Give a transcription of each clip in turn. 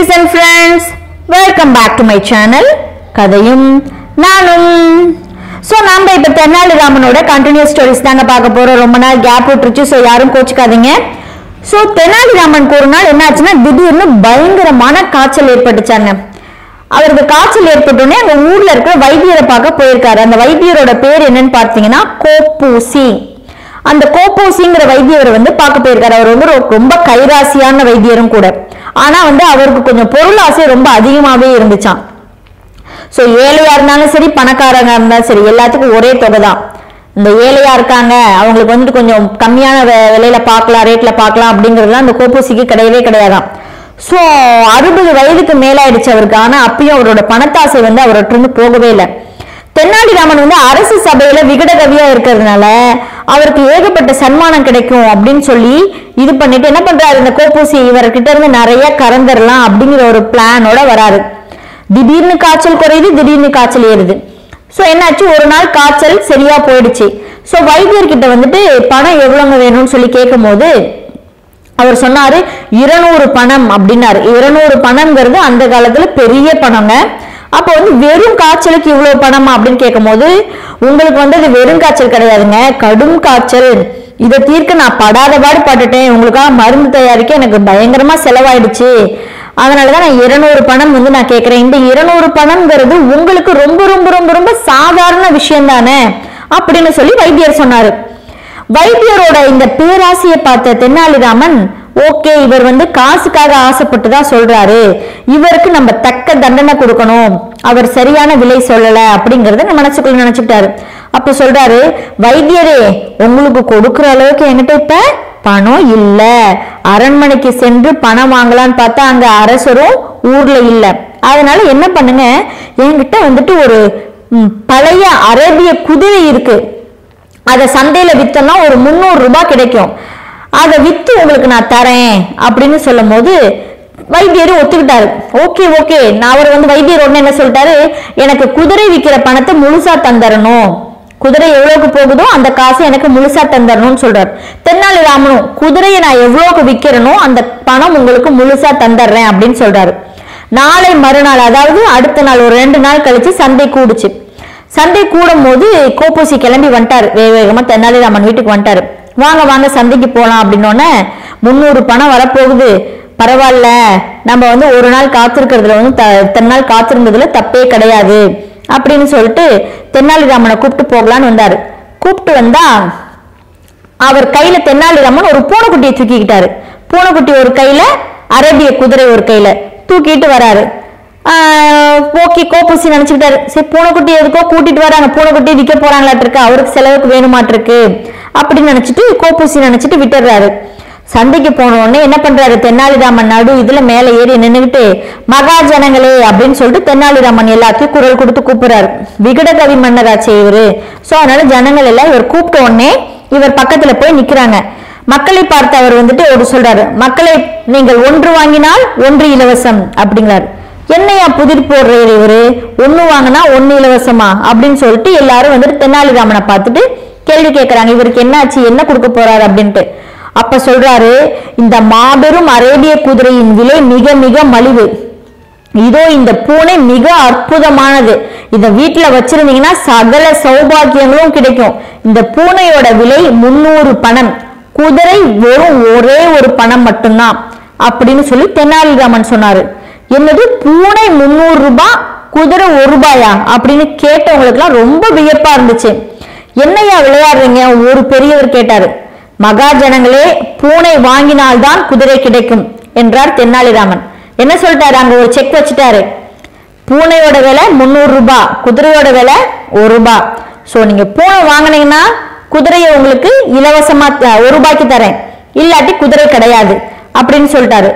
குட்டீஸ் and friends welcome back to my channel கதையும் நானும் ஸோ நம்ம இப்போ தெனாலிராமனோட கண்டினியூஸ் ஸ்டோரிஸ் தாங்க பார்க்க போகிறோம் ரொம்ப நாள் கேப் விட்டுருச்சு. ஸோ யாரும் கோச்சிக்காதீங்க. ஸோ தெனாலிராமனுக்கு ஒரு நாள் என்னாச்சுன்னா திடீர்னு பயங்கரமான காய்ச்சல் ஏற்பட்டுச்சாங்க. அவருக்கு காய்ச்சல் ஏற்பட்டோடனே அங்க ஊர்ல இருக்கிற வைத்தியரை பார்க்க போயிருக்காரு. அந்த வைத்தியரோட பேர் என்னன்னு பார்த்தீங்கன்னா கோப்பூசி. அந்த கோப்பூசிங்கிற வைத்தியரை வந்து பார்க்க போயிருக்காரு. அவர் வந்து ரொம்ப கைராசியான வைத்தியரும் கூட. ஆனால் வந்து அவருக்கு கொஞ்சம் பொருள் ஆசை ரொம்ப அதிகமாகவே இருந்துச்சாம். ஸோ ஏழையாக இருந்தாலும் சரி பணக்காரங்க இருந்தாலும் சரி எல்லாத்துக்கும் ஒரே தொகை தான் இந்த ஏழையாக இருக்காங்க அவங்களுக்கு வந்துட்டு கொஞ்சம் கம்மியான விலையில பார்க்கலாம் ரேட்டில் பார்க்கலாம் அப்படிங்கிறதுலாம் அந்த கோப்பூசிக்கு கிடையவே கிடையாதாம். ஸோ அறுபது வயதுக்கு மேலாயிடுச்சு அவருக்கு. ஆனால் அப்பயும் அவரோட பணத்தாசை வந்து அவர்கிட்ட போகவே இல்லை. தென்னாலிராமன் வந்து அரசு சபையில விகடகவியா இருக்கிறதுனால அவருக்கு ஏகப்பட்ட சன்மானம் கிடைக்கும் அப்படின்னு சொல்லி இது பண்ணிட்டு என்ன பண்றாரு? இந்த கோப்பூசி இவர்கிட்ட இருந்து நிறைய கறந்துடலாம் அப்படிங்கிற ஒரு பிளானோட வராரு. திடீர்னு காய்ச்சல் குறையுது திடீர்னு காய்ச்சல் ஏறுது. ஸோ என்னாச்சு? ஒரு நாள் காய்ச்சல் சரியா போயிடுச்சு. ஸோ வைத்தியர்கிட்ட வந்துட்டு பணம் எவ்வளோங்க வேணும்னு சொல்லி கேட்கும்போது அவர் சொன்னாரு இருநூறு பணம் அப்படின்னாரு. இருநூறு பணம்ங்கிறது அந்த காலத்துல பெரிய பணங்க. அப்போ வந்து வெறும் காய்ச்சலுக்கு இவ்வளவு பணமா அப்படின்னு கேட்கும்போது உங்களுக்கு வந்து அது வெறும் காய்ச்சல் கிடையாதுங்க கடும் காய்ச்சல். இதை தீர்க்க நான் படாத பாடு பட்டுட்டேன். உங்களுக்காக மருந்து தயாரிக்க எனக்கு பயங்கரமா செலவாயிடுச்சு. அதனாலதான் நான் இருநூறு பணம் வந்து நான் கேட்குறேன். இந்த இருநூறு பணம்ங்கிறது உங்களுக்கு ரொம்ப ரொம்ப ரொம்ப ரொம்ப சாதாரண விஷயம் தானே அப்படின்னு சொல்லி வைத்தியர் சொன்னாரு. வைத்தியரோட இந்த பேராசையை பார்த்த தென்னாலிராமன் ஓகே இவர் வந்து காசுக்காக ஆசைப்பட்டு தான் சொல்றாரு. இவருக்கு நம்ம தக்க தண்டனை கொடுக்கணும். அவர் சரியான விலை சொல்லல அப்படிங்கறத நம்ம மனசுக்குள்ள நினைச்சுக்கிட்டாரு. அப்ப சொல்றாரு வைத்தியரே உங்களுக்கு கொடுக்குற அளவுக்கு என்கிட்ட இப்ப பணம் இல்ல. அரண்மனைக்கு சென்று பணம் வாங்கலாம்னு பார்த்தா அங்க அரசரும் ஊர்ல இல்ல. அதனால என்ன பண்ணுங்க என்கிட்ட வந்துட்டு ஒரு பழைய அரேபிய குதிரை இருக்கு. அதை சந்தையில் விற்றோம்னா ஒரு முந்நூறு ரூபாய் கிடைக்கும். அதை விற்று உங்களுக்கு நான் தரேன் அப்படின்னு சொல்லும் போது வைத்தியர் ஒத்துக்கிட்டாரு. Okay okay. நான் அவர் வந்து வைத்தியர் ஒன்று என்ன சொல்லிட்டாரு? எனக்கு குதிரை விற்கிற பணத்தை முழுசா தந்தரணும். குதிரை எவ்வளோக்கு போகுதோ அந்த காசை எனக்கு முழுசா தந்தரணும்னு சொல்றாரு. தென்னாலிராமனும் குதிரையை நான் எவ்வளோக்கு விற்கிறனோ அந்த பணம் உங்களுக்கு முழுசா தந்துடுறேன் அப்படின்னு சொல்றாரு. நாளை மறுநாள் அதாவது அடுத்த நாள் ஒரு ரெண்டு நாள் கழிச்சு சந்தை கூடுச்சு. சந்தை கூடும் போது கோப்பூசி கிளம்பி வந்துட்டார். வேக வேகமாக தென்னாலிராமன் வீட்டுக்கு வந்துட்டார். வாங்க வாங்க சந்தைக்கு போகலாம் அப்படின்னோடனே முந்நூறு பணம் வரப்போகுது. பரவாயில்ல. நம்ம வந்து ஒரு நாள் காத்திருக்கிறதுல வந்து த- இத்தனை நாள் காத்திருந்ததுல தப்பே கிடையாது அப்படின்னு சொல்லிட்டு தென்னாலிராமனை கூப்பிட்டு போகலான்னு வந்தார். கூப்பிட்டு வந்தா அவர் கையில தென்னாலிராமன் ஒரு பூனைக்குட்டியை தூக்கிக்கிட்டாரு. பூனைக்குட்டி ஒரு கையில அரேபிய குதிரை ஒரு கையில தூக்கிட்டு வராரு. போக்கி கோப்பூசி நினைச்சுக்கிட்டாரு. சரி பூனைக்குட்டி எதுக்கோ கூட்டிட்டு வராங்க. பூனைக்குட்டி விற்க போறாங்களாட்டு இருக்கு அவருக்கு செலவுக்கு வேணுமாட்டிருக்கு. அப்படின்னு நினைச்சிட்டு கோப்பூசி நினைச்சிட்டு விட்டுறாரு சந்தைக்கு போன உடனே என்ன பண்றாரு? தென்னாலிராமன் நடு இதுல மேல ஏறி நின்னுகிட்டு மகாஜனங்களே அப்படின்னு சொல்லிட்டு தென்னாலிராமன் எல்லாத்தையும் குரல் கொடுத்து கூப்பிடுறாரு. விகடகவி மன்னராச்சே இவரு. சோ அதனால ஜனங்கள் எல்லாம் இவர் கூப்பிட்ட உடனே இவர் பக்கத்துல போய் நிக்கிறாங்க. மக்களை பார்த்து அவர் வந்துட்டு ஒரு சொல்றாரு மக்களை நீங்கள் ஒன்று வாங்கினால் ஒன்று இலவசம் அப்படிங்கிறாரு. என்னையா புதிர் போடுறாரு இவரு? ஒன்று வாங்கினா ஒன்று இலவசமா? அப்படின்னு சொல்லிட்டு எல்லாரும் வந்துட்டு தென்னாலிராமனை பார்த்துட்டு கேள்வி கேட்குறாங்க இவருக்கு என்னாச்சு? என்ன கொடுக்க போறாரு அப்படின்ட்டு. அப்ப சொல்றாரு இந்த மாபெரும் அரேபிய குதிரையின் விலை மிக மிக மலிவு. இதோ இந்த பூனை மிக அற்புதமானது. இதை வீட்டில் வச்சிருந்தீங்கன்னா சகல சௌபாகியங்களும் கிடைக்கும். இந்த பூனையோட விலை முன்னூறு பணம். குதிரை வெறும் ஒரே ஒரு பணம் மட்டும்தான். அப்படின்னு சொல்லி தெனாலிராமன் சொன்னாரு. என்னது? பூனை முந்நூறு ரூபாய் குதிரை ஒரு ரூபாயா? அப்படின்னு கேட்டவங்களுக்குலாம் ரொம்ப வியப்பா இருந்துச்சு. என்னையா விளையாடுறீங்க? ஒரு பெரியவர் கேட்டாரு. மகாஜனங்களே பூனை வாங்கினால்தான் குதிரை கிடைக்கும் என்றார் தென்னாலிராமன். என்ன சொல்லிட்டாரு? அங்க ஒரு செக் வச்சுட்டாரு. பூனையோட விலை முந்நூறு ரூபாய் குதிரையோட விலை ஒரு ரூபாய் ஸோ நீங்க பூனை வாங்குனீங்கன்னா குதிரையை உங்களுக்கு இலவசமா ஒரு ரூபாய்க்கு தரேன். இல்லாட்டி குதிரை கிடையாது அப்படின்னு சொல்லிட்டாரு.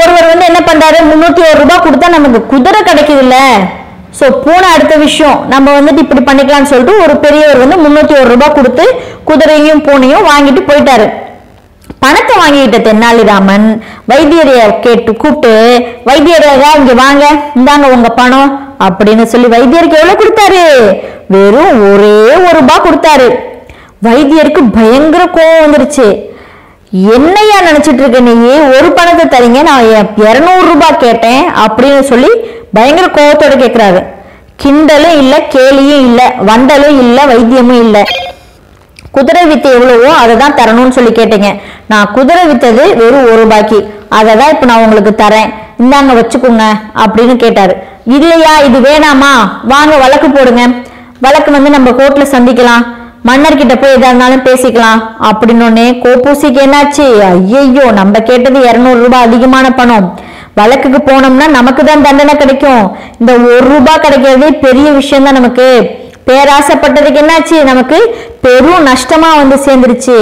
ஒருவர் வந்து என்ன பண்ணுறாரு முந்நூற்றி ஒரு ரூபாய் கொடுத்தா நமக்கு குதிரை கிடைக்குது இல்லை ஸோ பூனை அடுத்த விஷயம் நம்ம வந்துட்டு இப்படி பண்ணிக்கலாம்னு சொல்லிட்டு ஒரு பெரியவர் வந்து முந்நூற்றி ஒரு ரூபாய் கொடுத்து குதிரையும் பூனையும் வாங்கிட்டு போயிட்டாரு. பணத்தை வாங்கிக்கிட்ட தென்னாலிராமன் வைத்தியரைய கேட்டு கூப்பிட்டு வைத்தியரையா இங்க வாங்க இந்தாங்க உங்க பணம் அப்படின்னு சொல்லி வைத்தியருக்கு எவ்வளவு கொடுத்தாரு? வெறும் ஒரே ஒரு ரூபாய் கொடுத்தாரு. வைத்தியருக்கு பயங்கர கோவம் வந்துருச்சு. என்னையா நினச்சிட்டு இருக்க நீ ஒரு பணத்தை தரீங்க. நான் இருநூறு ரூபாய் கேட்டேன் அப்படின்னு சொல்லி பயங்கர கோபத்தோடு கேட்குறாரு கிண்டலும் இல்லை கேலியும் இல்லை வண்டலும் இல்லை வைத்தியமும் இல்லை. குதிரை வித்து எவ்வளவோ அதை தான் தரணும்னு சொல்லி கேட்டீங்க. நான் குதிரை வித்தது வெறும் ஒரு ரூபாய்க்கு. அதை தான் இப்போ நான் உங்களுக்கு தரேன். இந்தாங்க வச்சுக்கோங்க அப்படின்னு கேட்டாரு. இல்லையா இது வேணாமா? வாங்க வழக்கு போடுங்க. வழக்கு வந்து நம்ம கோர்ட்டில் சந்திக்கலாம். மன்னர் போய் எதா இருந்தாலும் பேசிக்கலாம். அப்படின்னோடனே கோப்பூசிக்கு என்னாச்சு? ஐயையோ நம்ம கேட்டது இருநூறு ரூபாய் அதிகமான பணம். வழக்குக்கு போனோம்னா நமக்கு தான் தண்டனை கிடைக்கும். இந்த ஒரு ரூபாய் கிடைக்கிறதே பெரிய விஷயம் தான் நமக்கு. பேராசைப்பட்டதுக்கு என்னாச்சு? நமக்கு பெரும் நஷ்டமா வந்து சேர்ந்துருச்சு.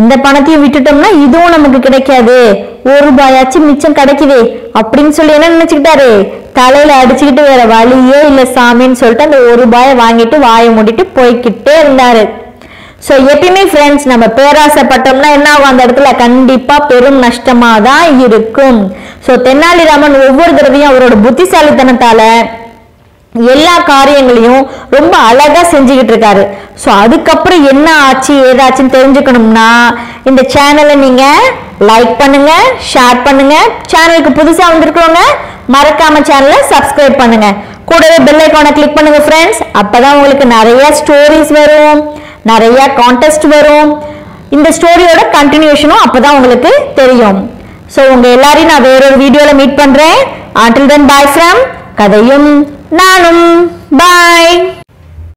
இந்த பணத்தையும் விட்டுட்டோம்னா இதுவும் நமக்கு கிடைக்காது. ஒரு ரூபாயாச்சும் மிச்சம் கிடைக்குதே அப்படின்னு சொல்லி என்ன நினைச்சுக்கிட்டாரு? தலையில அடிச்சுக்கிட்டு வேற வழியே இல்ல சாமின்னு சொல்லிட்டு அந்த ஒரு ரூபாயை வாங்கிட்டு வாயை மூடிட்டு போய்க்கிட்டே இருந்தாரு. ஸோ எப்பயுமே ஃப்ரெண்ட்ஸ் நம்ம பேராசைப்பட்டோம்னா என்ன ஆகும்? அந்த இடத்துல கண்டிப்பா பெரும் நஷ்டமா தான் இருக்கும். ஸோ தென்னாலிராமன் ஒவ்வொரு தடவையும் அவரோட புத்திசாலித்தனத்தால எல்லா காரியங்களையும் ரொம்ப அழகா செஞ்சுக்கிட்டு இருக்காரு. ஸோ அதுக்கப்புறம் என்ன ஆச்சு ஏதாச்சுன்னு தெரிஞ்சுக்கணும்னா இந்த சேனலை நீங்க லைக் பண்ணுங்க ஷேர் பண்ணுங்க. சேனலுக்கு புதுசா வந்திருக்கிறவங்க மறக்காம சேனலை சப்ஸ்கிரைப் பண்ணுங்க. கூடவே பெல் ஐக்கானை கிளிக் பண்ணுங்க ஃப்ரெண்ட்ஸ் அப்பதான் உங்களுக்கு நிறைய ஸ்டோரிஸ் வரும் நிறைய கான்டெஸ்ட் வரும். இந்த ஸ்டோரியோட கண்டினியூஷனும் அப்பதான் உங்களுக்கு தெரியும். ஸோ உங்க எல்லாரையும் நான் வேறொரு வீடியோல மீட் பண்றேன். ஆண்டில் தென் பாய் ஃப்ரம் கதையும் நானும் பாய்